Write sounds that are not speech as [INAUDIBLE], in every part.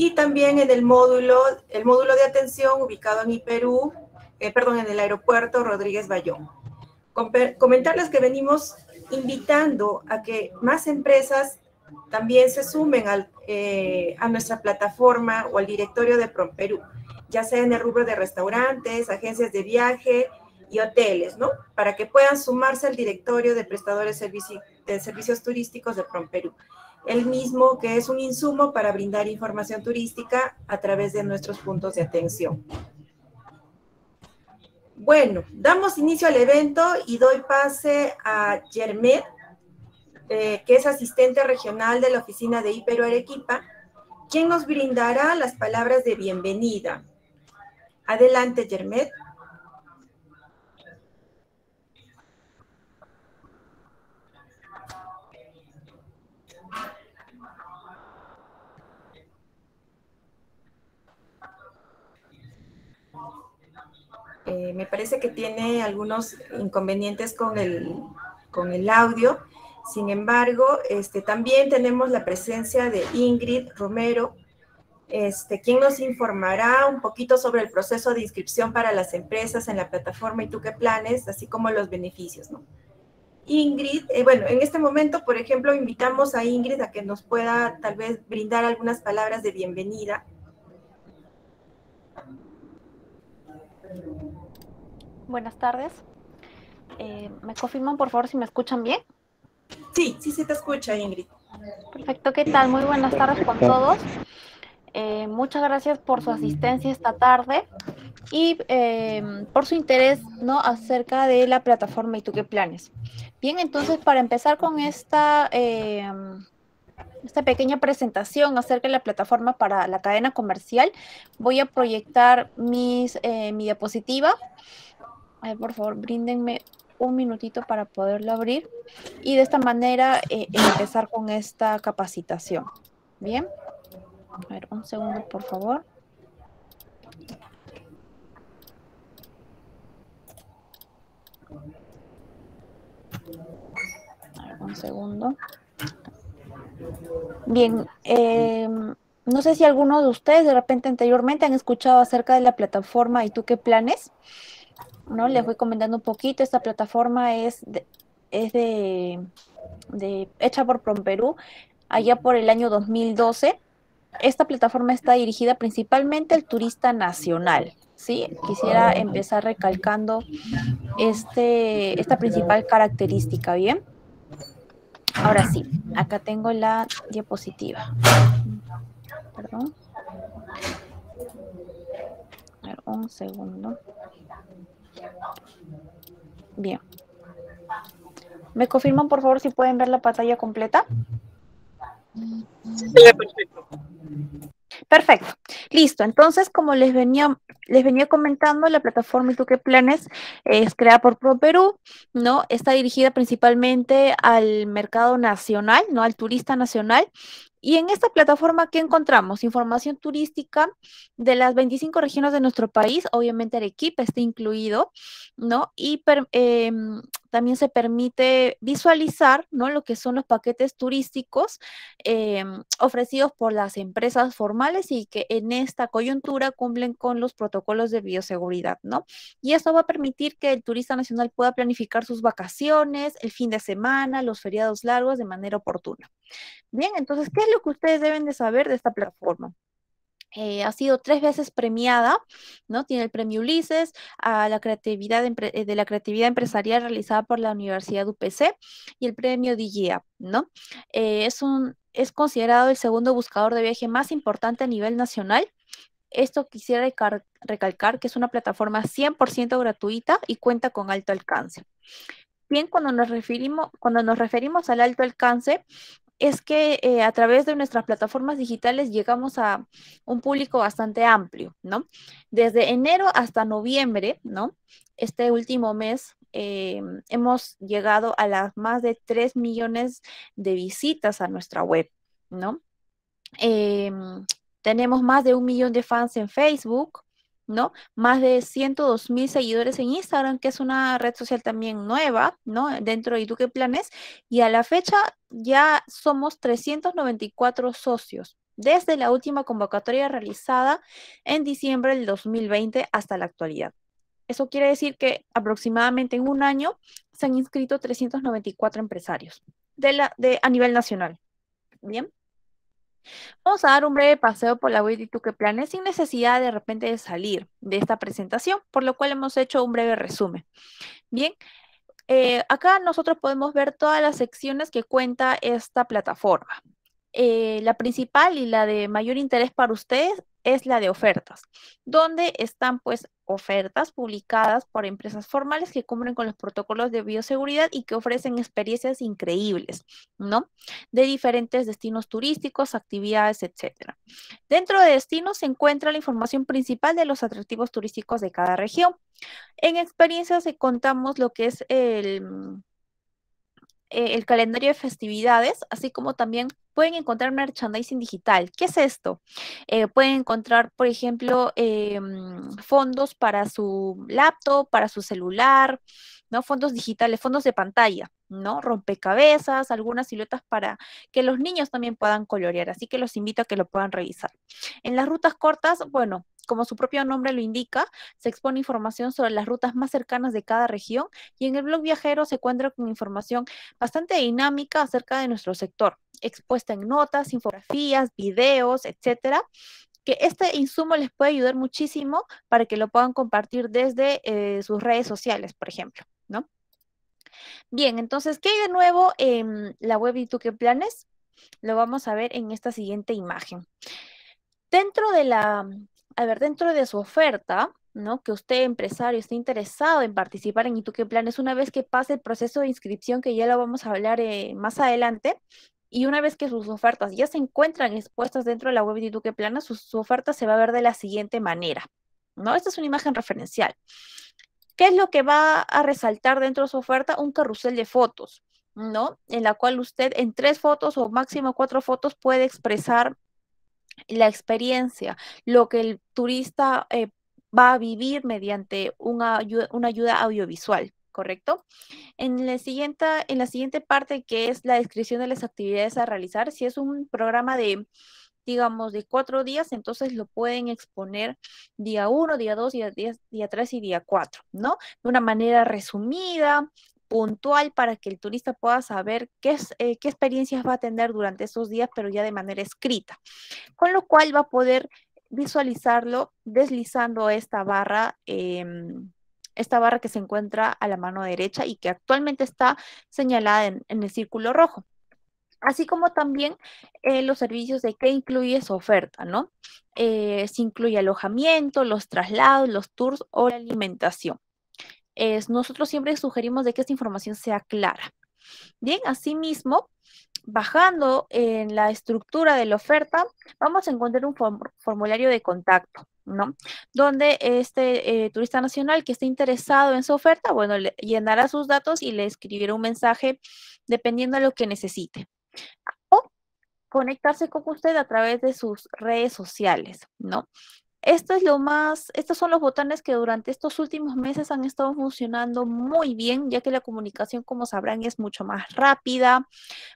y también en el módulo, el módulo de atención ubicado en Iperú, eh, perdón, en el aeropuerto Rodríguez Bayón. Comentarles que venimos invitando a que más empresas también se sumen eh, a nuestra plataforma o al directorio de Perú, ya sea en el rubro de restaurantes, agencias de viaje y hoteles, ¿no? Para que puedan sumarse al directorio de prestadores de servicios turísticos de Perú. El mismo que es un insumo para brindar información turística a través de nuestros puntos de atención. Bueno, damos inicio al evento y doy pase a Germet, eh, que es asistente regional de la oficina de Ibero Arequipa, quien nos brindará las palabras de bienvenida. Adelante, Germet. Eh, me parece que tiene algunos inconvenientes con el, con el audio. Sin embargo, este, también tenemos la presencia de Ingrid Romero, este, quien nos informará un poquito sobre el proceso de inscripción para las empresas en la plataforma y tú qué planes, así como los beneficios. Ingrid, eh, bueno, en este momento, por ejemplo, invitamos a Ingrid a que nos pueda tal vez brindar algunas palabras de bienvenida Buenas tardes. Eh, ¿Me confirman, por favor, si me escuchan bien? Sí, sí, sí te escucha, Ingrid. Perfecto, ¿qué tal? Muy buenas tardes con todos. Eh, muchas gracias por su asistencia esta tarde y eh, por su interés ¿no? acerca de la plataforma y tú qué planes. Bien, entonces para empezar con esta, esta pequeña presentación acerca de la plataforma para la cadena comercial, voy a proyectar mis, mi diapositiva a por favor, bríndenme un minutito para poderlo abrir y de esta manera eh, empezar con esta capacitación. Bien. A ver, un segundo, por favor. A ver, un segundo. Bien, em, no sé si alguno de ustedes de repente anteriormente han escuchado acerca de la plataforma y tú qué planes. ¿no? Les voy comentando un poquito, esta plataforma es, es de, hecha por Promperú allá por el año 2012. Esta plataforma está dirigida principalmente al turista nacional, ¿sí? Quisiera empezar recalcando este, esta principal característica, ¿bien? Ahora sí, acá tengo la diapositiva. Perdón. Un segundo. Bien. ¿Me confirman, por favor, si pueden ver la pantalla completa? Sí, perfecto. Perfecto. Listo. Entonces, como les venía, les venía comentando, la plataforma ¿Y qué planes es creada por ProPerú, ¿no? Está dirigida principalmente al mercado nacional, ¿no? Al turista nacional y en esta plataforma, ¿qué encontramos? Información turística de las 25 regiones de nuestro país, obviamente Arequipa está incluido, ¿no? Y em, también se permite visualizar, ¿no? Lo que son los paquetes turísticos em, ofrecidos por las empresas formales y que en esta coyuntura cumplen con los protocolos de bioseguridad, ¿no? Y esto va a permitir que el turista nacional pueda planificar sus vacaciones, el fin de semana, los feriados largos de manera oportuna. Bien, entonces, ¿qué es lo que ustedes deben de saber de esta plataforma? Eh, ha sido tres veces premiada, ¿no? Tiene el premio Ulises a la creatividad eh, de, la creatividad empresarial realizada por la Universidad UPC y el premio DIGIA, ¿no? Eh, es, un, es considerado el segundo buscador de viaje más importante a nivel nacional. Esto quisiera recalcar que es una plataforma 100% gratuita y cuenta con alto alcance. Bien, cuando nos referimos, cuando nos referimos al alto alcance, es que eh, a través de nuestras plataformas digitales llegamos a un público bastante amplio, ¿no? Desde enero hasta noviembre, ¿no? Este último mes eh, hemos llegado a las más de 3 millones de visitas a nuestra web, ¿no? Em, tenemos más de un millón de fans en Facebook, ¿no? Más de 102 mil seguidores en Instagram, que es una red social también nueva, ¿no? Dentro de Duque Planes. Y a la fecha ya somos 394 socios, desde la última convocatoria realizada en diciembre del 2020 hasta la actualidad. Eso quiere decir que aproximadamente en un año se han inscrito 394 empresarios de la, de, a nivel nacional. Bien. Vamos a dar un breve paseo por la web de que Planes sin necesidad de repente de salir de esta presentación, por lo cual hemos hecho un breve resumen. Bien, eh, acá nosotros podemos ver todas las secciones que cuenta esta plataforma. Eh, la principal y la de mayor interés para ustedes es la de ofertas, donde están pues ofertas publicadas por empresas formales que cumplen con los protocolos de bioseguridad y que ofrecen experiencias increíbles, ¿no? De diferentes destinos turísticos, actividades, etcétera. Dentro de destinos se encuentra la información principal de los atractivos turísticos de cada región. En experiencias contamos lo que es el eh, el calendario de festividades, así como también pueden encontrar merchandising digital. ¿Qué es esto? Eh, pueden encontrar, por ejemplo, em, fondos para su laptop, para su celular, ¿no? Fondos digitales, fondos de pantalla, ¿no? Rompecabezas, algunas siluetas para que los niños también puedan colorear. Así que los invito a que lo puedan revisar. En las rutas cortas, bueno, como su propio nombre lo indica, se expone información sobre las rutas más cercanas de cada región y en el blog viajero se encuentra con información bastante dinámica acerca de nuestro sector, expuesta en notas, infografías, videos, etcétera, que este insumo les puede ayudar muchísimo para que lo puedan compartir desde eh, sus redes sociales, por ejemplo, ¿no? Bien, entonces, ¿qué hay de nuevo en la web y tú qué planes? Lo vamos a ver en esta siguiente imagen. Dentro de la a ver, dentro de su oferta, ¿no? Que usted, empresario, esté interesado en participar en Ituque Planes, una vez que pase el proceso de inscripción, que ya lo vamos a hablar eh, más adelante, y una vez que sus ofertas ya se encuentran expuestas dentro de la web de Ituque Planes, su, oferta se va a ver de la siguiente manera, ¿no? Esta es una imagen referencial. ¿Qué es lo que va a resaltar dentro de su oferta? Un carrusel de fotos, ¿no? En la cual usted en tres fotos o máximo cuatro fotos puede expresar la experiencia, lo que el turista eh, va a vivir mediante una ayuda, una ayuda audiovisual. ¿correcto? En la, siguiente, en la siguiente parte, que es la descripción de las actividades a realizar, si es un programa de, digamos, de cuatro días, entonces lo pueden exponer día uno, día dos, día, tres y día cuatro, ¿no? De una manera resumida, puntual para que el turista pueda saber qué, es, eh, qué experiencias va a tener durante esos días, pero ya de manera escrita. Con lo cual va a poder visualizarlo deslizando esta barra, em, esta barra que se encuentra a la mano derecha y que actualmente está señalada en, el círculo rojo. Así como también eh, los servicios de qué incluye su oferta, ¿no? Eh, si incluye alojamiento, los traslados, los tours o la alimentación nosotros siempre sugerimos de que esta información sea clara. Bien, asimismo, bajando en la estructura de la oferta, vamos a encontrar un formulario de contacto, ¿no? Donde este eh, turista nacional que esté interesado en su oferta, bueno, le llenará sus datos y le escribirá un mensaje dependiendo de lo que necesite. O conectarse con usted a través de sus redes sociales, ¿no? Esto es lo más, estos son los botones que durante estos últimos meses han estado funcionando muy bien, ya que la comunicación, como sabrán, es mucho más rápida,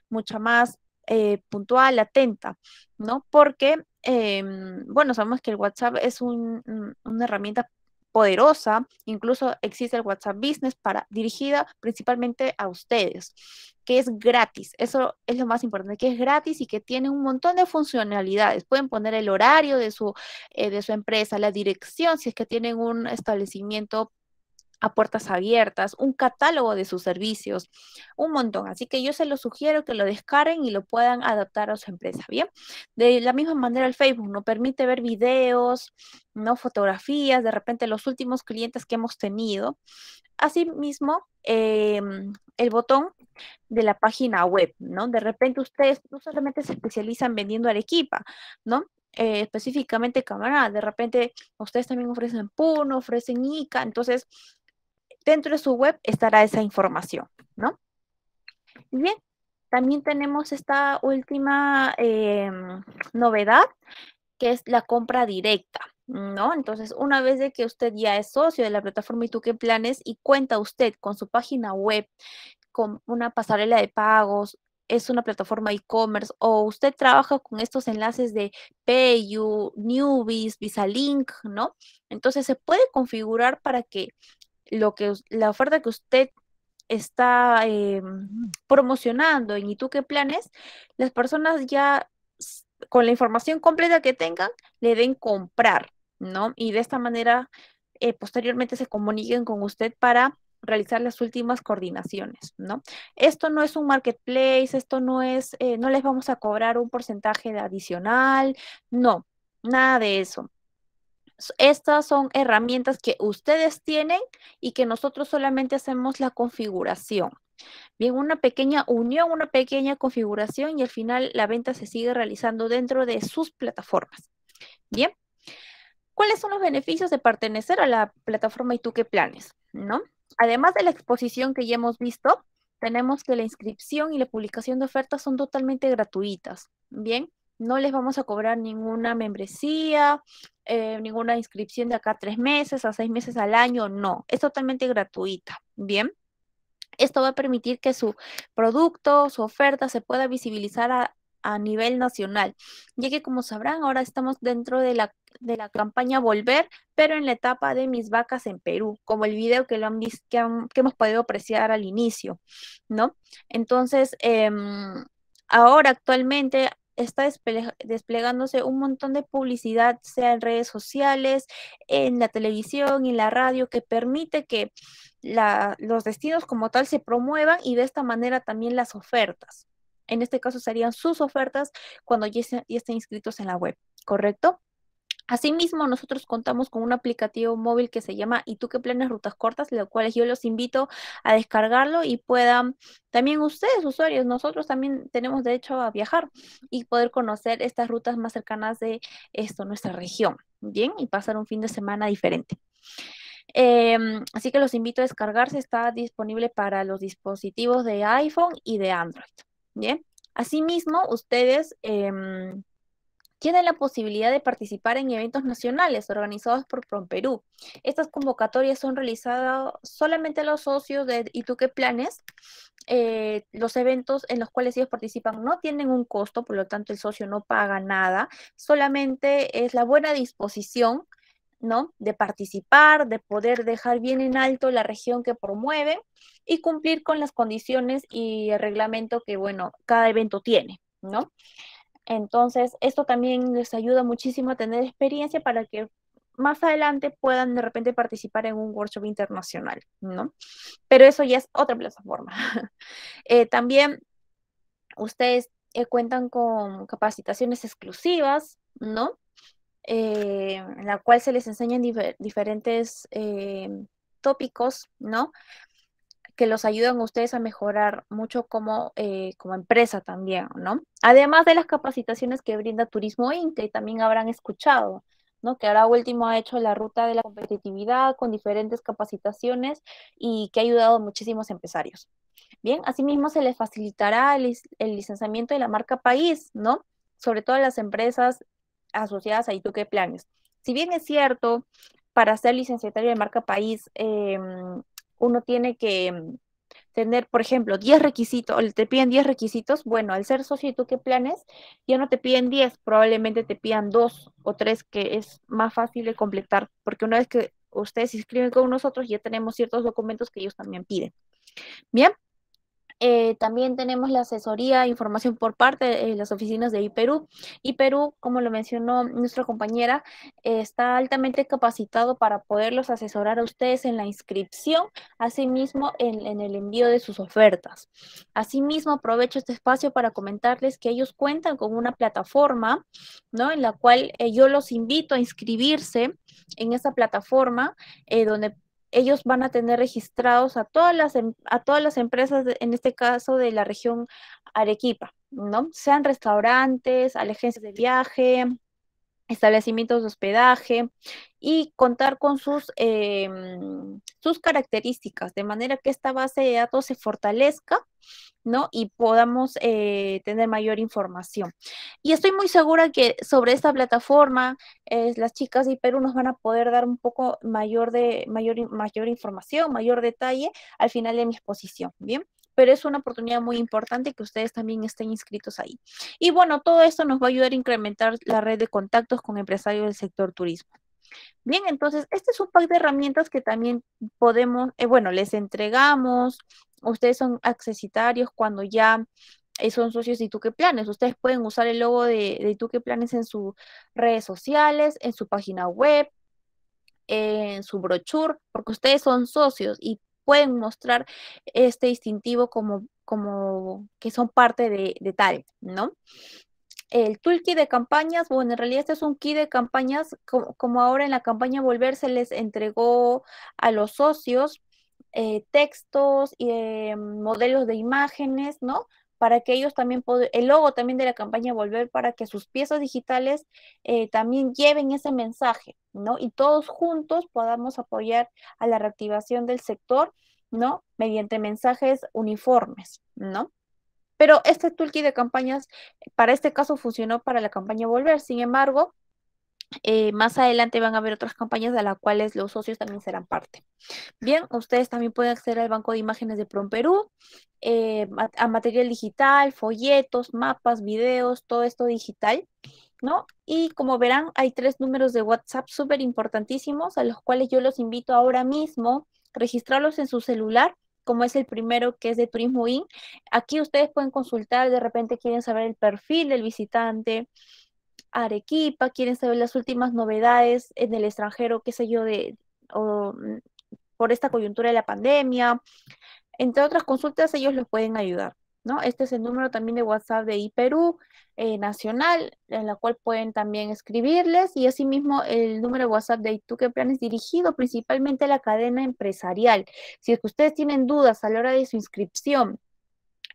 mucho más eh, puntual, atenta, ¿no? Porque, em, bueno, sabemos que el WhatsApp es una herramienta poderosa, incluso existe el WhatsApp Business para dirigida principalmente a ustedes, que es gratis. Eso es lo más importante, que es gratis y que tiene un montón de funcionalidades. Pueden poner el horario de su, eh, de su empresa, la dirección, si es que tienen un establecimiento a puertas abiertas, un catálogo de sus servicios, un montón. Así que yo se lo sugiero que lo descarguen y lo puedan adaptar a su empresa, ¿bien? De la misma manera el Facebook nos permite ver videos, ¿no? Fotografías, de repente los últimos clientes que hemos tenido. Asimismo, em, el botón de la página web, ¿no? De repente ustedes no solamente se especializan vendiendo Arequipa, ¿no? Eh, específicamente cámara, de repente ustedes también ofrecen Puno, ofrecen ICA, entonces dentro de su web estará esa información, ¿no? Bien, también tenemos esta última em, novedad, que es la compra directa, ¿no? Entonces, una vez de que usted ya es socio de la plataforma Ituque Planes y cuenta usted con su página web, con una pasarela de pagos, es una plataforma e-commerce o usted trabaja con estos enlaces de PayU, Newbies, VisaLink, ¿no? Entonces se puede configurar para que lo que la oferta que usted está em, promocionando en ¿Y tú qué planes? Las personas ya con la información completa que tengan le den comprar, Y de esta manera eh, posteriormente se comuniquen con usted para realizar las últimas coordinaciones, ¿no? Esto no es un marketplace, esto no es, eh, no les vamos a cobrar un porcentaje adicional, no, nada de eso. Estas son herramientas que ustedes tienen y que nosotros solamente hacemos la configuración. Bien, una pequeña unión, una pequeña configuración y al final la venta se sigue realizando dentro de sus plataformas. Bien, ¿cuáles son los beneficios de pertenecer a la plataforma y tú qué planes? ¿No? Además de la exposición que ya hemos visto, tenemos que la inscripción y la publicación de ofertas son totalmente gratuitas. Bien, no les vamos a cobrar ninguna membresía, eh, ninguna inscripción de acá tres meses, a seis meses al año, no, es totalmente gratuita. Bien. Esto va a permitir que su producto, su oferta se pueda visibilizar a, a nivel nacional, ya que como sabrán, ahora estamos dentro de la, de la campaña Volver, pero en la etapa de mis vacas en Perú, como el video que, lo han visto, que, hemos podido apreciar al inicio, ¿no? Entonces, em, ahora actualmente está desplegándose un montón de publicidad, sea en redes sociales, en la televisión en la radio, que permite que los destinos como tal se promuevan y de esta manera también las ofertas. En este caso serían sus ofertas cuando ya, estén inscritos en la web, ¿correcto? Asimismo, nosotros contamos con un aplicativo móvil que se llama ¿Y tú qué planes rutas cortas? Lo cual yo los invito a descargarlo y puedan, también ustedes, usuarios, nosotros también tenemos derecho a viajar y poder conocer estas rutas más cercanas de esto, nuestra región, ¿bien? Y pasar un fin de semana diferente. Em, así que los invito a descargarse, está disponible para los dispositivos de iPhone y de Android. Bien, asimismo, ustedes em, tienen la posibilidad de participar en eventos nacionales organizados por PromPerú. Estas convocatorias son realizadas solamente a los socios de ¿Y planes? Eh, los eventos en los cuales ellos participan no tienen un costo, por lo tanto el socio no paga nada, solamente es la buena disposición ¿no? De participar, de poder dejar bien en alto la región que promueve y cumplir con las condiciones y el reglamento que, bueno, cada evento tiene, ¿no? Entonces, esto también les ayuda muchísimo a tener experiencia para que más adelante puedan de repente participar en un workshop internacional, ¿no? Pero eso ya es otra plataforma. [LAUGHS] Eh, también ustedes eh, cuentan con capacitaciones exclusivas, ¿no? Eh, en la cual se les enseñan diferentes eh, tópicos, ¿no? Que los ayudan a ustedes a mejorar mucho como, eh, como empresa también, ¿no? Además de las capacitaciones que brinda Turismo Inc., que también habrán escuchado, ¿no? Que ahora último ha hecho la ruta de la competitividad con diferentes capacitaciones y que ha ayudado a muchísimos empresarios. Bien, asimismo se les facilitará el, el licenciamiento de la marca país, ¿no? Sobre todo a las empresas asociadas a qué Planes. Si bien es cierto, para ser licenciatario de marca país, em, uno tiene que em, tener, por ejemplo, 10 requisitos, o te piden 10 requisitos, bueno, al ser socio qué Planes, ya no te piden 10, probablemente te pidan 2 o 3, que es más fácil de completar, porque una vez que ustedes se inscriben con nosotros, ya tenemos ciertos documentos que ellos también piden. Bien, eh, también tenemos la asesoría, información por parte de las oficinas de IPERU. IPERU, como lo mencionó nuestra compañera, está altamente capacitado para poderlos asesorar a ustedes en la inscripción, asimismo en, en, el envío de sus ofertas. Asimismo, aprovecho este espacio para comentarles que ellos cuentan con una plataforma, ¿no? En la cual eh, yo los invito a inscribirse en esa plataforma, eh, donde ellos van a tener registrados a todas las, em, a todas las empresas, en este caso de la región Arequipa, ¿no? Sean restaurantes, agencias de viaje, establecimientos de hospedaje y contar con sus, em, sus características, de manera que esta base de datos se fortalezca, ¿no? Y podamos eh, tener mayor información. Y estoy muy segura que sobre esta plataforma, las chicas de Perú nos van a poder dar un poco mayor, de, mayor, mayor información, mayor detalle al final de mi exposición, ¿bien? Pero es una oportunidad muy importante que ustedes también estén inscritos ahí. Y bueno, todo esto nos va a ayudar a incrementar la red de contactos con empresarios del sector turismo. Bien, entonces, este es un pack de herramientas que también podemos, eh, bueno, les entregamos, ustedes son accesitarios cuando ya eh, son socios de Ituque Planes. Ustedes pueden usar el logo de, de Ituque Planes en sus redes sociales, en su página web, en su brochure, porque ustedes son socios y pueden mostrar este distintivo como, como que son parte de, tal, ¿no? el toolkit de campañas, bueno, en realidad este es un kit de campañas, como, ahora en la campaña Volver se les entregó a los socios eh, textos y eh, modelos de imágenes, ¿no? Para que ellos también, el logo también de la campaña Volver, para que sus piezas digitales eh, también lleven ese mensaje, ¿no? Y todos juntos podamos apoyar a la reactivación del sector, ¿no? Mediante mensajes uniformes, ¿no? Pero este toolkit de campañas, para este caso funcionó para la campaña Volver. Sin embargo, eh, más adelante van a haber otras campañas de las cuales los socios también serán parte. Bien, ustedes también pueden acceder al banco de imágenes de Prom Perú, eh, a material digital, folletos, mapas, videos, todo esto digital, ¿no? Y como verán, hay tres números de WhatsApp súper importantísimos a los cuales yo los invito ahora mismo a registrarlos en su celular como es el primero que es de Turismo In. Aquí ustedes pueden consultar, de repente quieren saber el perfil del visitante, Arequipa, quieren saber las últimas novedades en el extranjero, qué sé yo, de, mm, por esta coyuntura de la pandemia. Entre otras consultas, ellos los pueden ayudar. ¿no? Este es el número también de WhatsApp de IPerú eh, nacional, en la cual pueden también escribirles, y asimismo el número de WhatsApp de Ituque Planes dirigido principalmente a la cadena empresarial. Si es que ustedes tienen dudas a la hora de su inscripción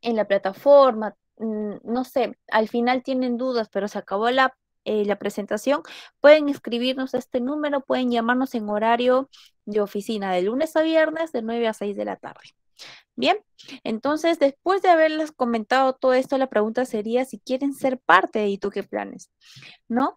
en la plataforma, mm, no sé, al final tienen dudas, pero se acabó la eh, la presentación, pueden escribirnos a este número, pueden llamarnos en horario de oficina de lunes a viernes de 9 a 6 de la tarde. Bien, entonces después de haberles comentado todo esto, la pregunta sería si quieren ser parte de Ituque Planes, ¿no?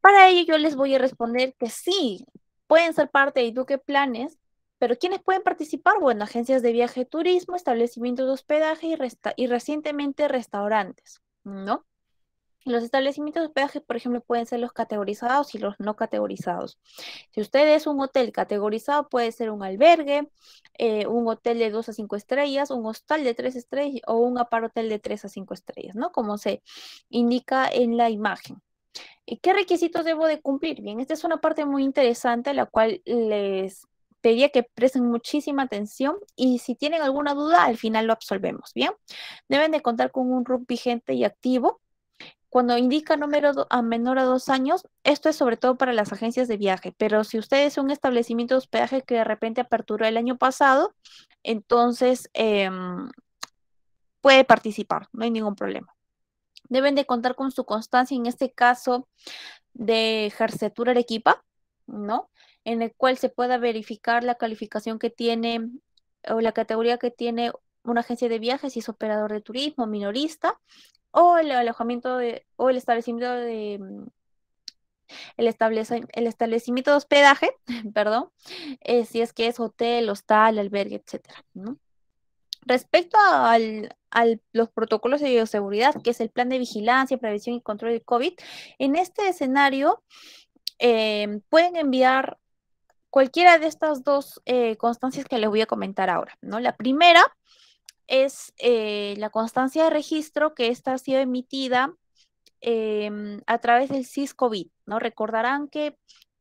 Para ello yo les voy a responder que sí, pueden ser parte de Ituque Planes, pero ¿quiénes pueden participar? Bueno, agencias de viaje, turismo, establecimientos de hospedaje y, y recientemente restaurantes, ¿no? Los establecimientos de hospedaje, por ejemplo, pueden ser los categorizados y los no categorizados. Si usted es un hotel categorizado, puede ser un albergue, eh, un hotel de 2 a 5 estrellas, un hostal de 3 estrellas o un hotel de 3 a 5 estrellas, ¿no? Como se indica en la imagen. ¿Y qué requisitos debo de cumplir? Bien, esta es una parte muy interesante a la cual les pediría que presten muchísima atención y si tienen alguna duda, al final lo absolvemos, ¿bien? Deben de contar con un RUP vigente y activo, cuando indica número a menor a dos años, esto es sobre todo para las agencias de viaje, pero si usted es un establecimiento de hospedaje que de repente aperturó el año pasado, entonces em, puede participar, no hay ningún problema. Deben de contar con su constancia, en este caso, de Ejercetura Arequipa, ¿no? En el cual se pueda verificar la calificación que tiene o la categoría que tiene una agencia de viajes, si es operador de turismo, minorista, o el alojamiento de, o el establecimiento de mm, el, el establecimiento de hospedaje, [LAUGHS] perdón, eh, si es que es hotel, hostal, albergue, etcétera, Respecto a los protocolos de bioseguridad, que es el plan de vigilancia, prevención y control del COVID, en este escenario em, pueden enviar cualquiera de estas dos eh, constancias que les voy a comentar ahora, ¿no? La primera es eh, la constancia de registro que esta ha sido emitida em, a través del CIS-COVID, ¿no? Recordarán que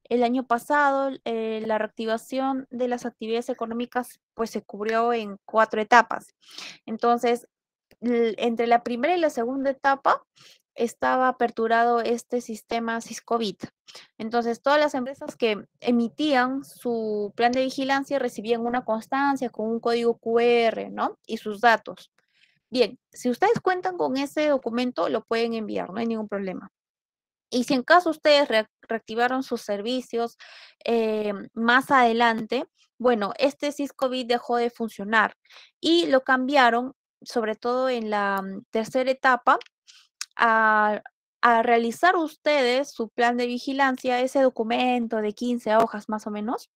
el año pasado eh, la reactivación de las actividades económicas pues se cubrió en cuatro etapas. Entonces, entre la primera y la segunda etapa estaba aperturado este sistema SysCovid. Entonces, todas las empresas que emitían su plan de vigilancia recibían una constancia con un código QR, ¿no? Y sus datos. Bien, si ustedes cuentan con ese documento, lo pueden enviar, no hay ningún problema. Y si en caso ustedes reactivaron sus servicios eh, más adelante, bueno, este SysCovid dejó de funcionar y lo cambiaron, sobre todo en la mm, tercera etapa, a, realizar ustedes su plan de vigilancia, ese documento de 15 hojas más o menos,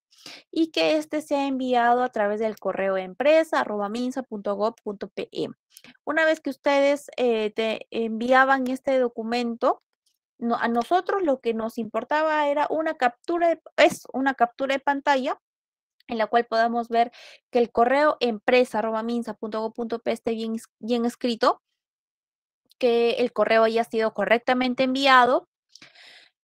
y que este sea enviado a través del correo empresa.minsa.gov.pe. Una vez que ustedes eh, te enviaban este documento, a nosotros lo que nos importaba era una captura, es una captura de pantalla en la cual podamos ver que el correo empresa.minsa.gov.pe esté bien, bien escrito, que el correo haya sido correctamente enviado,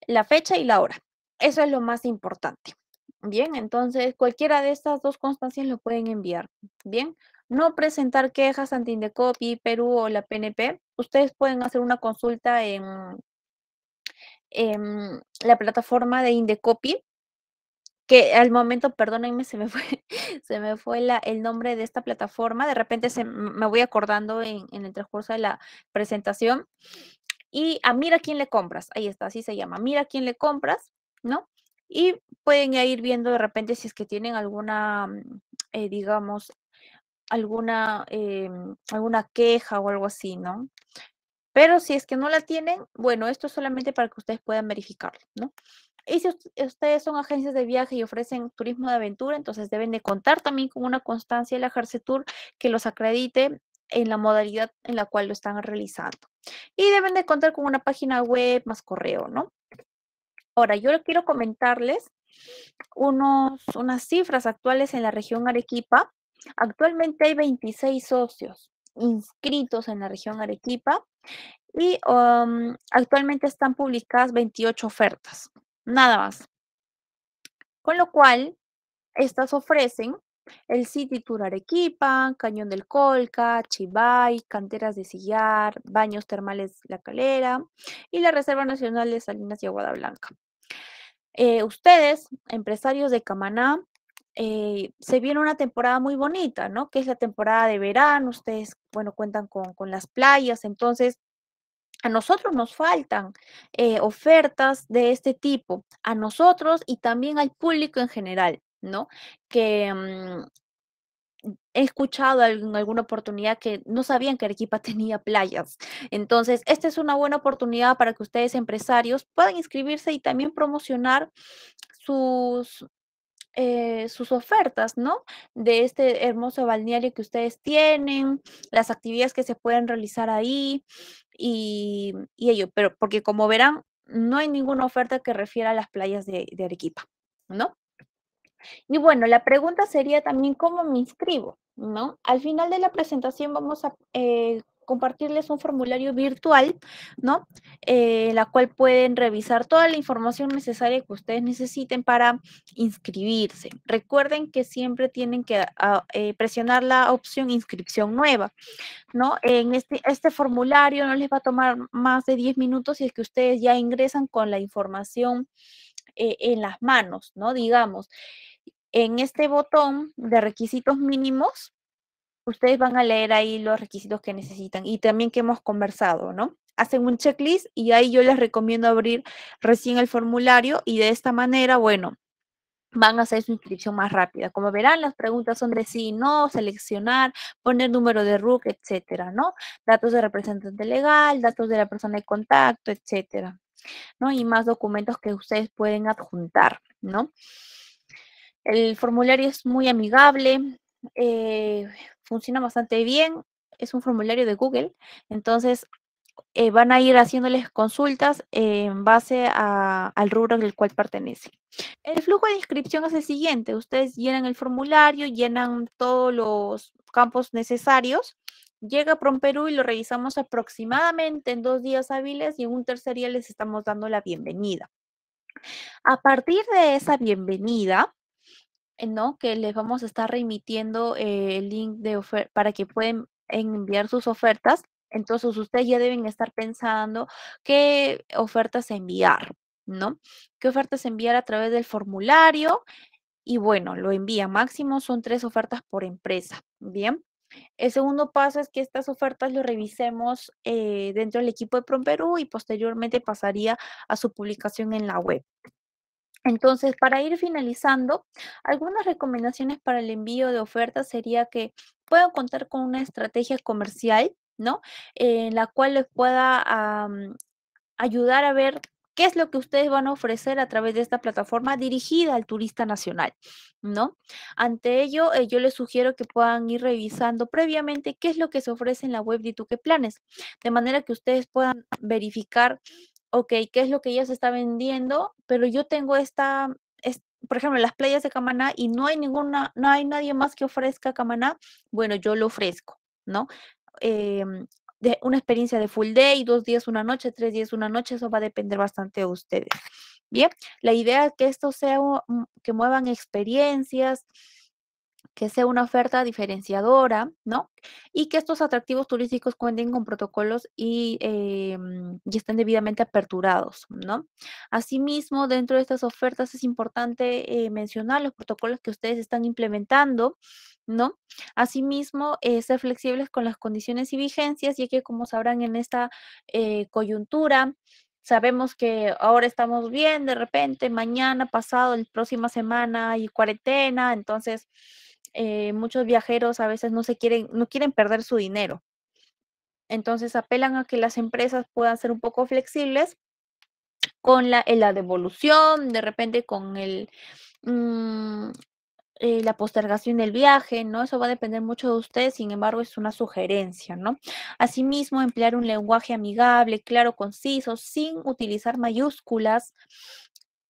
la fecha y la hora. Eso es lo más importante. Bien, entonces cualquiera de estas dos constancias lo pueden enviar. Bien, no presentar quejas ante Indecopi, Perú o la PNP. Ustedes pueden hacer una consulta en, en la plataforma de Indecopi que al momento, perdónenme, se me fue, [LAUGHS] se me fue la, el nombre de esta plataforma, de repente se, me voy acordando en, en, el transcurso de la presentación. Y a Mira quién le compras, ahí está, así se llama, Mira quién le compras, ¿no? Y pueden ir viendo de repente si es que tienen alguna, mm, eh, digamos, alguna, eh, alguna queja o algo así, ¿no? Pero si es que no la tienen, bueno, esto es solamente para que ustedes puedan verificarlo, ¿no? Y si ustedes son agencias de viaje y ofrecen turismo de aventura, entonces deben de contar también con una constancia del Tour que los acredite en la modalidad en la cual lo están realizando. Y deben de contar con una página web más correo, ¿no? Ahora, yo quiero comentarles unos, unas cifras actuales en la región Arequipa. Actualmente hay 26 socios inscritos en la región Arequipa y um, actualmente están publicadas 28 ofertas nada más. Con lo cual, estas ofrecen el City Tour Arequipa, Cañón del Colca, Chibay, canteras de sillar, baños termales La Calera y la Reserva Nacional de Salinas y Aguada Blanca. Eh, ustedes, empresarios de Camaná, eh, se viene una temporada muy bonita, ¿no? Que es la temporada de verano, ustedes, bueno, cuentan con, con las playas, entonces a nosotros nos faltan eh, ofertas de este tipo, a nosotros y también al público en general, ¿no? Que mm, he escuchado en alguna oportunidad que no sabían que Arequipa [LAUGHS] tenía playas. Entonces, esta es una buena oportunidad para que ustedes, empresarios, puedan inscribirse y también promocionar sus, eh, sus ofertas, ¿no? De este hermoso balneario que ustedes tienen, las actividades que se pueden realizar ahí y, ello, pero porque como verán, no hay ninguna oferta que refiera a las playas de, Arequipa, ¿no? Y bueno, la pregunta sería también cómo me inscribo, ¿no? Al final de la presentación vamos a eh, compartirles un formulario virtual, ¿no? Eh, la cual pueden revisar toda la información necesaria que ustedes necesiten para inscribirse. Recuerden que siempre tienen que ah, eh, presionar la opción inscripción nueva, ¿no? En este, este formulario no les va a tomar más de 10 minutos si es que ustedes ya ingresan con la información eh, en las manos, ¿no? Digamos, en este botón de requisitos mínimos, ustedes van a leer ahí los requisitos que necesitan y también que hemos conversado, ¿no? Hacen un checklist y ahí yo les recomiendo abrir recién el formulario y de esta manera, bueno, van a hacer su inscripción más rápida. Como verán, las preguntas son de sí, no, seleccionar, poner número de RUC, etcétera, ¿no? Datos de representante legal, datos de la persona de contacto, etcétera, ¿no? Y más documentos que ustedes pueden adjuntar, ¿no? El formulario es muy amigable, eh, funciona bastante bien, es un formulario de Google, entonces eh, van a ir haciéndoles consultas en base al rubro al cual pertenece. El flujo de inscripción es el siguiente, ustedes llenan el formulario, llenan todos los campos necesarios, llega a Perú y lo revisamos aproximadamente en dos días hábiles y en un tercer día les estamos dando la bienvenida. A partir de esa bienvenida, ¿no? Que les vamos a estar remitiendo eh, el link de para que pueden enviar sus ofertas. Entonces ustedes ya deben estar pensando qué ofertas enviar, ¿no? ¿Qué ofertas enviar a través del formulario? Y bueno, lo envía. Máximo son tres ofertas por empresa. Bien. El segundo paso es que estas ofertas lo revisemos eh, dentro del equipo de PromPerú y posteriormente pasaría a su publicación en la web. Entonces, para ir finalizando, algunas recomendaciones para el envío de ofertas sería que puedan contar con una estrategia comercial, ¿no? En la cual les pueda ayudar a ver qué es lo que ustedes van a ofrecer a través de esta plataforma dirigida al turista nacional, ¿no? Ante ello, eh, yo les sugiero que puedan ir revisando previamente qué es lo que se ofrece en la web de Tuque Planes, de manera que ustedes puedan verificar, ok, qué es lo que ya se está vendiendo, pero yo tengo esta, por ejemplo, las playas de Camaná y no hay ninguna, no hay nadie más que ofrezca Camaná, bueno, yo lo ofrezco, ¿no? Em, de una experiencia de full day, dos días, una noche, tres días, una noche, eso va a depender bastante de ustedes. Bien, la idea es que esto sea, que muevan experiencias, que sea una oferta diferenciadora, ¿no? Y que estos atractivos turísticos cuenten con protocolos y, em, y estén debidamente aperturados, ¿no? Asimismo, dentro de estas ofertas es importante eh, mencionar los protocolos que ustedes están implementando, ¿no? Asimismo, eh, ser flexibles con las condiciones y vigencias, ya que como sabrán en esta eh, coyuntura, sabemos que ahora estamos bien, de repente, mañana, pasado, la próxima semana hay cuarentena, entonces eh, muchos viajeros a veces no se quieren, no quieren perder su dinero. Entonces apelan a que las empresas puedan ser un poco flexibles con la, la devolución, de repente con el, mm, eh, la postergación del viaje, ¿no? Eso va a depender mucho de ustedes, sin embargo, es una sugerencia, ¿no? Asimismo, emplear un lenguaje amigable, claro, conciso, sin utilizar mayúsculas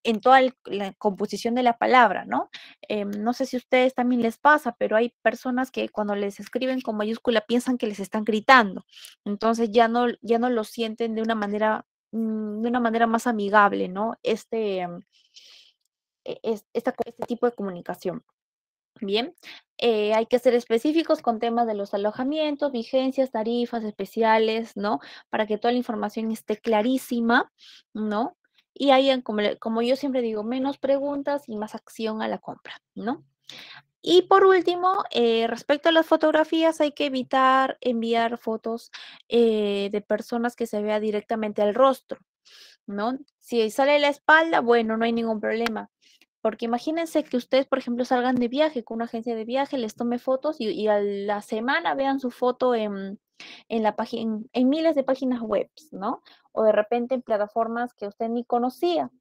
en toda la composición de la palabra, ¿no? Em, no sé si a ustedes también les pasa, pero hay personas que cuando les escriben con mayúscula piensan que les están gritando, entonces ya no, ya no lo sienten de una manera, mm, de una manera más amigable, ¿no? Este, em, e, este tipo de comunicación. Bien, eh, hay que ser específicos con temas de los alojamientos, vigencias, tarifas especiales, ¿no? Para que toda la información esté clarísima, ¿no? Y hayan, como, como yo siempre digo, menos preguntas y más acción a la compra, ¿no? Y por último, eh, respecto a las fotografías, hay que evitar enviar fotos eh, de personas que se vea directamente al rostro, ¿no? Si sale la espalda, bueno, no hay ningún problema. Porque imagínense que ustedes, por ejemplo, salgan de viaje con una agencia de viaje, les tome fotos y, y a la semana vean su foto en, en, la página, en miles de páginas web, ¿no? O de repente en plataformas que usted ni conocía.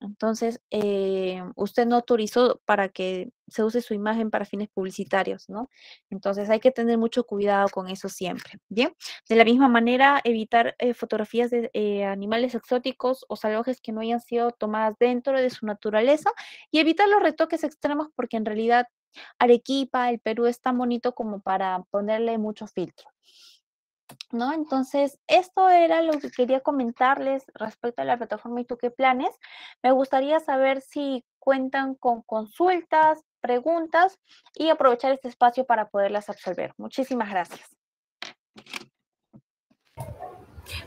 Entonces, eh, usted no autorizó para que se use su imagen para fines publicitarios, ¿no? Entonces, hay que tener mucho cuidado con eso siempre, ¿bien? De la misma manera, evitar eh, fotografías de eh, animales exóticos o salvajes que no hayan sido tomadas dentro de su naturaleza y evitar los retoques extremos porque en realidad Arequipa, el Perú es tan bonito como para ponerle mucho filtro. ¿No? Entonces, esto era lo que quería comentarles respecto a la plataforma y tú qué planes. Me gustaría saber si cuentan con consultas, preguntas y aprovechar este espacio para poderlas absolver. Muchísimas gracias.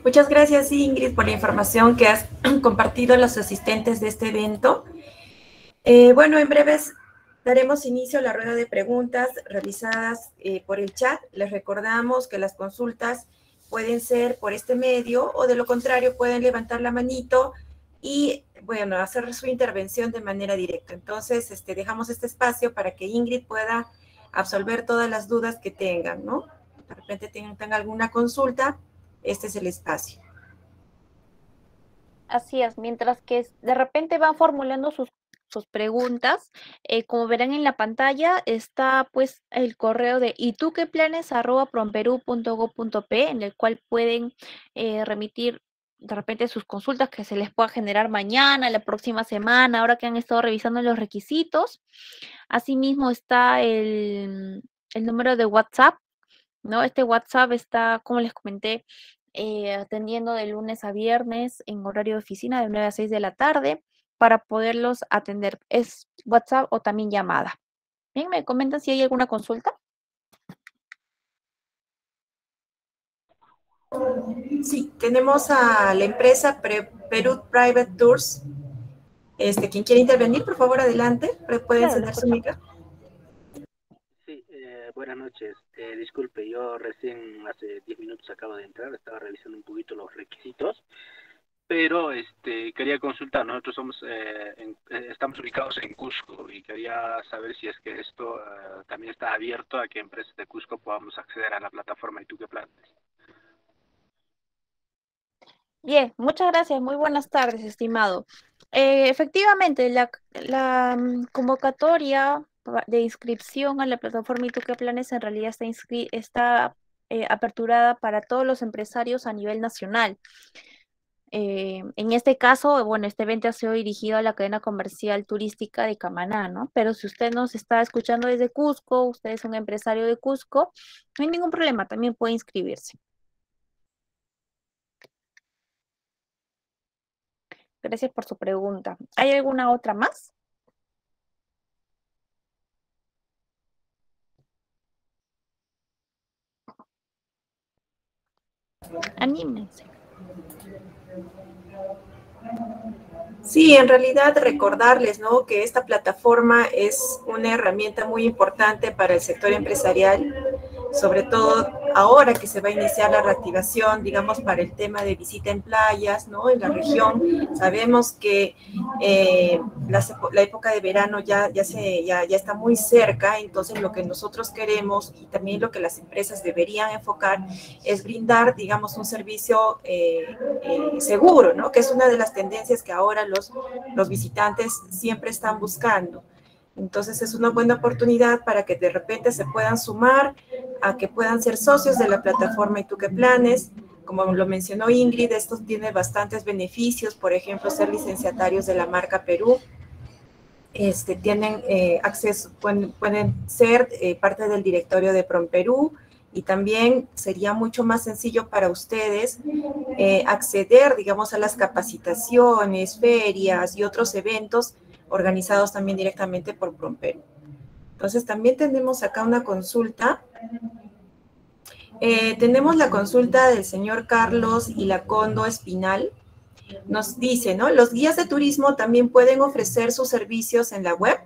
Muchas gracias, Ingrid, por la información que has [CLEARS THROAT] compartido a los asistentes de este evento. Eh, bueno, en breves Daremos inicio a la rueda de preguntas realizadas eh, por el chat. Les recordamos que las consultas pueden ser por este medio o de lo contrario pueden levantar la manito y, bueno, hacer su intervención de manera directa. Entonces, este, dejamos este espacio para que Ingrid pueda absolver todas las dudas que tengan, ¿no? De repente tengan, alguna consulta, este es el espacio. Así es, mientras que de repente van formulando sus sus preguntas. Eh, como verán en la pantalla, está pues el correo de y tú qué planes arroba promperú.go.p en el cual pueden eh, remitir de repente sus consultas que se les pueda generar mañana, la próxima semana, ahora que han estado revisando los requisitos. Asimismo está el, el número de WhatsApp, ¿no? Este WhatsApp está, como les comenté, eh, atendiendo de lunes a viernes en horario de oficina de 9 a 6 de la tarde para poderlos atender. Es WhatsApp o también llamada. Bien, me comentan si hay alguna consulta. Sí, tenemos a la empresa Perú Private Tours. Este, quien quiere intervenir, por favor, adelante. Puede encender su micrófono. Sí, eh, buenas noches. Eh, disculpe, yo recién hace 10 minutos acabo de entrar, estaba revisando un poquito los requisitos pero este quería consultar, nosotros somos eh, eh, estamos ubicados en Cusco y quería saber si es que esto eh, también está abierto a que empresas de Cusco podamos acceder a la plataforma y tú qué planes. Bien, muchas gracias. Muy buenas tardes, estimado. Efectivamente, la, mm, convocatoria de inscripción a la plataforma Ituque Planes en realidad está, está aperturada para todos los empresarios a nivel nacional. Eh, en este caso, bueno, este evento ha sido dirigido a la cadena comercial turística de Camaná, ¿no? Pero si usted nos está escuchando desde Cusco, usted es un empresario de Cusco, no hay ningún problema, también puede inscribirse. Gracias por su pregunta. ¿Hay alguna otra más? Anímense. Sí, en realidad recordarles ¿no? que esta plataforma es una herramienta muy importante para el sector empresarial sobre todo ahora que se va a iniciar la reactivación, digamos, para el tema de visita en playas, ¿no? En la región, sabemos que eh, la, época de verano ya, ya, se, ya, ya está muy cerca, entonces lo que nosotros queremos y también lo que las empresas deberían enfocar es brindar, digamos, un servicio eh, eh, seguro, ¿no? Que es una de las tendencias que ahora los, los visitantes siempre están buscando. Entonces es una buena oportunidad para que de repente se puedan sumar a que puedan ser socios de la plataforma y tú qué planes. Como lo mencionó Ingrid, esto tiene bastantes beneficios, por ejemplo, ser licenciatarios de la marca Perú. Este, tienen eh, acceso, pueden, ser eh, parte del directorio de Prom Perú y también sería mucho más sencillo para ustedes eh, acceder, digamos, a las capacitaciones, ferias y otros eventos organizados también directamente por Perú. Entonces, también tenemos acá una consulta. Eh, tenemos la consulta del señor Carlos y la Condo Espinal. Nos dice, ¿no? Los guías de turismo también pueden ofrecer sus servicios en la web.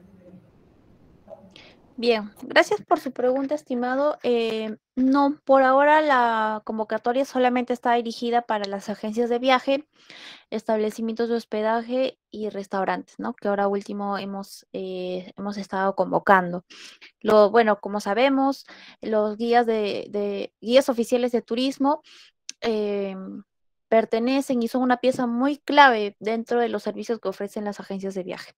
Bien, gracias por su pregunta, estimado. Eh, no, por ahora la convocatoria solamente está dirigida para las agencias de viaje, establecimientos de hospedaje y restaurantes, ¿no? Que ahora último hemos, eh, hemos estado convocando. Lo, bueno, como sabemos, los guías de, guías oficiales de turismo eh, pertenecen y son una pieza muy clave dentro de los servicios que ofrecen las agencias de viaje.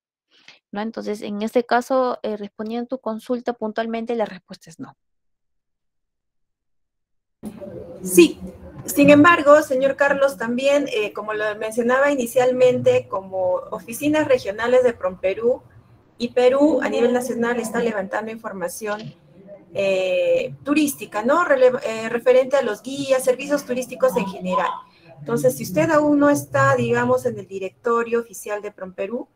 ¿No? Entonces, en este caso, eh, respondiendo tu consulta puntualmente, la respuesta es no. Sí, sin embargo, señor Carlos, también, eh, como lo mencionaba inicialmente, como oficinas regionales de PROMPERÚ y Perú a nivel nacional está levantando información eh, turística, ¿no? referente a los guías, servicios turísticos en general. Entonces, si usted aún no está, digamos, en el directorio oficial de PROMPERÚ,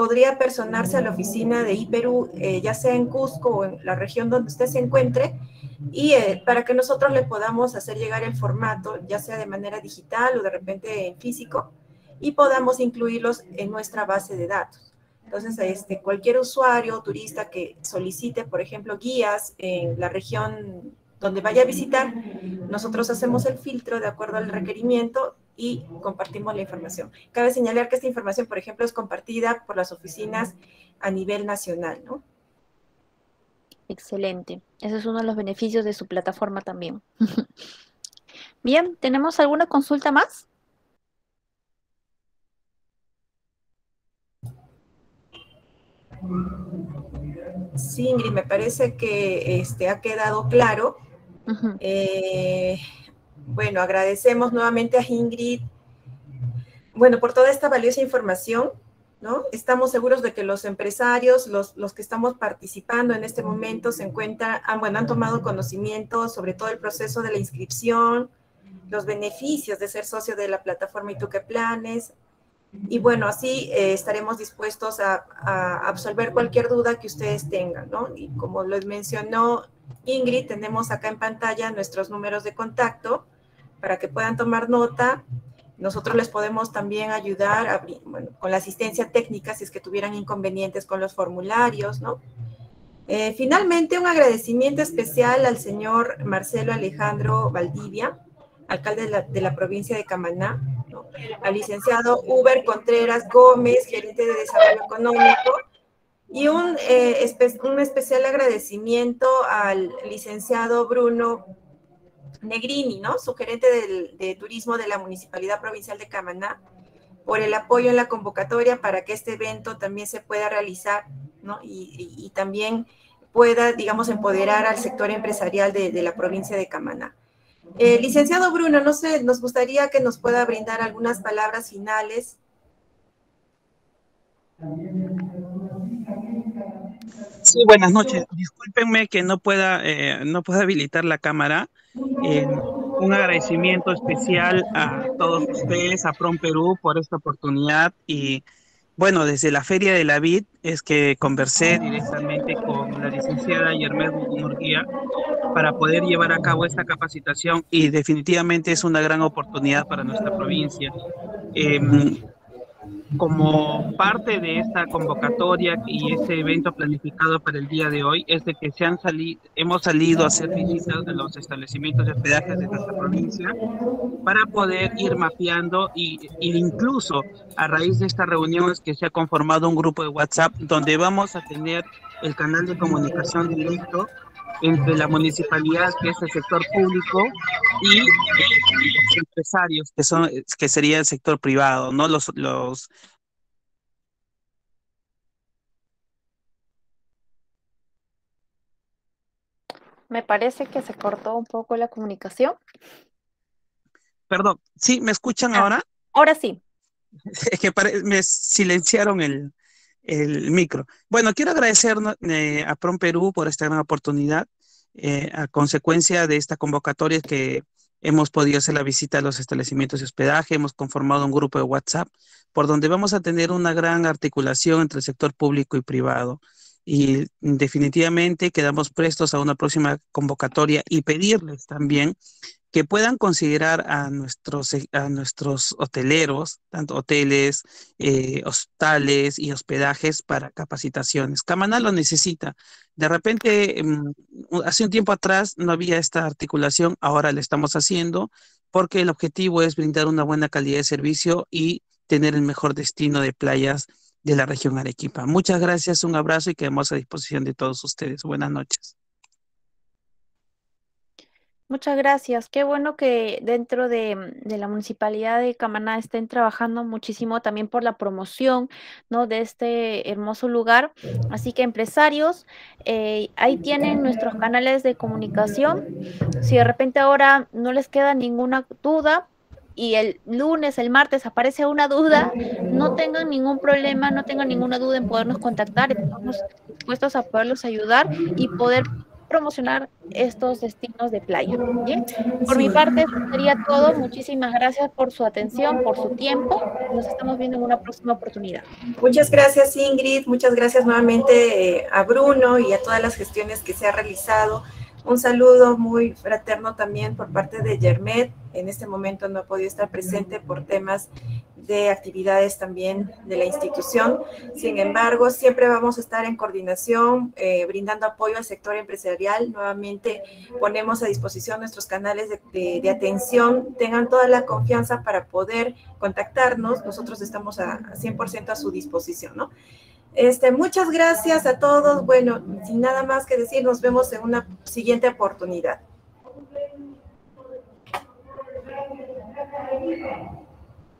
podría personarse a la oficina de IPERU, eh, ya sea en Cusco o en la región donde usted se encuentre, y eh, para que nosotros le podamos hacer llegar el formato, ya sea de manera digital o de repente en físico, y podamos incluirlos en nuestra base de datos. Entonces, este, cualquier usuario o turista que solicite, por ejemplo, guías en la región donde vaya a visitar, nosotros hacemos el filtro de acuerdo al requerimiento y compartimos la información. Cabe señalar que esta información, por ejemplo, es compartida por las oficinas a nivel nacional, ¿no? Excelente. Ese es uno de los beneficios de su plataforma también. [LAUGHS] Bien, ¿tenemos alguna consulta más? Sí, Ingrid, me parece que este, ha quedado claro. Bueno, agradecemos nuevamente a Ingrid, bueno, por toda esta valiosa información, ¿no? Estamos seguros de que los empresarios, los, los que estamos participando en este momento, se encuentran, han, bueno, han tomado conocimiento sobre todo el proceso de la inscripción, los beneficios de ser socio de la plataforma Ituque Planes, y bueno, así eh, estaremos dispuestos a, a, absolver cualquier duda que ustedes tengan, ¿no? Y como les mencionó Ingrid, tenemos acá en pantalla nuestros números de contacto para que puedan tomar nota. Nosotros les podemos también ayudar con la asistencia técnica si es que tuvieran inconvenientes con los formularios, ¿no? Eh, finalmente, un agradecimiento especial al señor Marcelo Alejandro Valdivia, alcalde de la, provincia de Camaná, al licenciado Uber Contreras Gómez, gerente de Desarrollo Económico, y un, eh, un especial agradecimiento al licenciado Bruno Negrini, ¿no? Sugerente de turismo de la Municipalidad Provincial de Camaná, por el apoyo en la convocatoria para que este evento también se pueda realizar, ¿no? Y, también pueda, digamos, empoderar al sector empresarial de, la provincia de Camaná. Eh, licenciado Bruno, no sé, nos gustaría que nos pueda brindar algunas palabras finales. Sí, buenas noches. Discúlpenme que no pueda, eh, no pueda habilitar la cámara. Eh, un agradecimiento especial a todos ustedes, a Prom Perú, por esta oportunidad. Y bueno, desde la Feria de la Vid es que conversé directamente con la licenciada Yermed Murguía para poder llevar a cabo esta capacitación y definitivamente es una gran oportunidad para nuestra provincia. Em, como parte de esta convocatoria y este evento planificado para el día de hoy es de que se han salido, hemos salido a hacer visitas de los establecimientos de hospedaje de nuestra provincia para poder ir mapeando y, y incluso a raíz de esta reunión es que se ha conformado un grupo de WhatsApp donde vamos a tener el canal de comunicación directo entre la municipalidad, que es el sector público, y los empresarios, que son, que sería el sector privado, ¿no? Los, los Me parece que se cortó un poco la comunicación. Perdón, ¿sí? ¿Me escuchan ah, ahora? Ahora sí. Es [LAUGHS] que me silenciaron el, el micro. Bueno, quiero agradecer eh, a PROM Perú por esta gran oportunidad. Eh, a consecuencia de esta convocatoria que hemos podido hacer la visita a los establecimientos de hospedaje, hemos conformado un grupo de WhatsApp por donde vamos a tener una gran articulación entre el sector público y privado. Y definitivamente quedamos prestos a una próxima convocatoria y pedirles también que puedan considerar a nuestros, eh, a nuestros hoteleros, tanto hoteles, eh, hostales y hospedajes para capacitaciones. Camaná lo necesita. De repente, mm, hace un tiempo atrás no había esta articulación, ahora la estamos haciendo porque el objetivo es brindar una buena calidad de servicio y tener el mejor destino de playas de la región Arequipa. Muchas gracias, un abrazo y quedamos a disposición de todos ustedes. Buenas noches. Muchas gracias. Qué bueno que dentro de, la municipalidad de Camaná estén trabajando muchísimo también por la promoción ¿no? de este hermoso lugar. Así que empresarios, eh, ahí tienen nuestros canales de comunicación. Si de repente ahora no les queda ninguna duda, y el lunes, el martes aparece una duda, no tengan ningún problema, no tengan ninguna duda en podernos contactar, estamos dispuestos a poderlos ayudar y poder promocionar estos destinos de playa. Por mi parte, sería todo. Muchísimas gracias por su atención, por su tiempo. Nos estamos viendo en una próxima oportunidad. Muchas gracias, Ingrid. Muchas gracias nuevamente eh, a Bruno y a todas las gestiones que se ha realizado. Un saludo muy fraterno también por parte de Germet. En este momento no ha podido estar presente por temas de actividades también de la institución. Sin embargo, siempre vamos a estar en coordinación, eh, brindando apoyo al sector empresarial. Nuevamente ponemos a disposición nuestros canales de, de, atención. Tengan toda la confianza para poder contactarnos. Nosotros estamos a, a 100% a su disposición, ¿no? Este, muchas gracias a todos. Bueno, sin nada más que decir, nos vemos en una siguiente oportunidad.